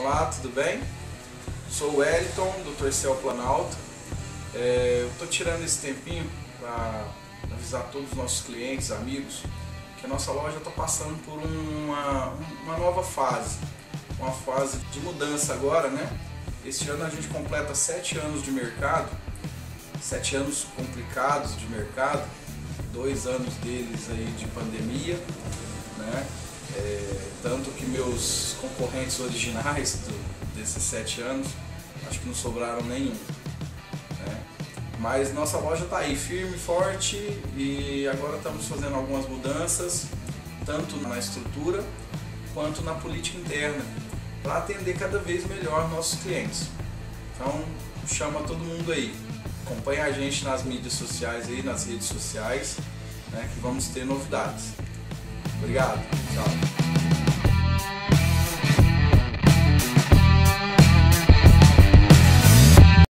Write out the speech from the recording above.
tudo bem? Sou o Wellington, do Torcel Planalto. É, eu estou tirando esse tempinho para avisar todos os nossos clientes, amigos, que a nossa loja está passando por uma, uma nova fase. Uma fase de mudança agora, né? Este ano a gente completa sete anos de mercado, sete anos complicados de mercado, dois anos deles aí de pandemia, né? Tanto que meus concorrentes originais do, desses sete anos, acho que não sobraram nenhum. Né? Mas nossa loja está aí firme, forte e agora estamos fazendo algumas mudanças, tanto na estrutura quanto na política interna, para atender cada vez melhor nossos clientes. Então chama todo mundo aí, acompanha a gente nas mídias sociais aí, nas redes sociais, né, que vamos ter novidades. Obrigado. Tchau.